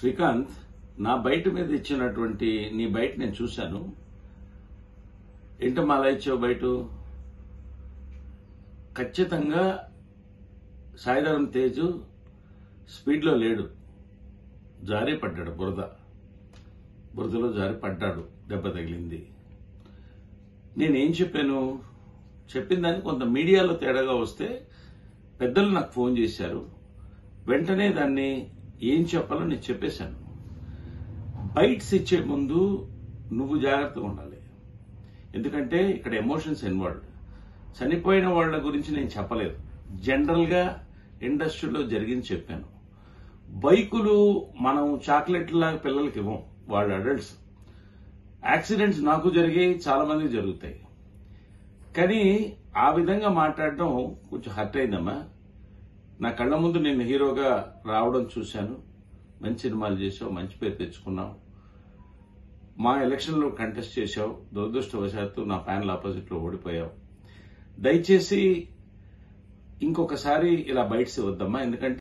శ్రీకాంత్ నా బయట మీద ఇచ్చినటువంటి నీ బయట నేను చూశాను. ఏంటో మాలా ఇచ్చావు బయట? ఖచ్చితంగా సాయిధరం తేజు స్పీడ్లో లేడు. జారి పడ్డాడు బురద. బురదలో జారి పడ్డాడు దెబ్బ తగిలింది. నేనేం చెప్పాను? చెప్పిన దాన్ని కొంత మీడియాలో తేడాగా వస్తే పెద్దలు నాకు ఫోన్ చేశారు. వెంటనే దాన్ని ఏం చెప్పాలో నేను చెప్పేశాను. బైట్స్ ఇచ్చే ముందు నువ్వు జాగ్రత్తగా ఉండాలి. ఎందుకంటే ఇక్కడ ఎమోషన్స్ ఇన్వాల్వ్. చనిపోయిన వాళ్ళ గురించి నేను చెప్పలేదు. జనరల్గా ఇండస్ట్రీలో జరిగింది చెప్పాను. బైకులు మనం చాక్లెట్లా పిల్లలకి ఇవ్వం వాళ్ళు అడల్ట్స్. యాక్సిడెంట్స్ నాకు జరిగాయి చాలా మందికి జరుగుతాయి. కానీ ఆ విధంగా మాట్లాడడం కొంచెం హర్ట్ అయిందమ్మా. నా కళ్ళ ముందు నేను హీరోగా రావడం చూశాను. మంచి సినిమాలు చేసావు మంచి పేరు తెచ్చుకున్నావు. మా ఎలక్షన్లో కంటెస్ట్ చేశావు. దురదృష్టవశాత్తు నా ప్యానల్ ఆపోజిట్లో ఓడిపోయావు. దయచేసి ఇంకొకసారి ఇలా బయట వద్దమ్మా ఎందుకంటే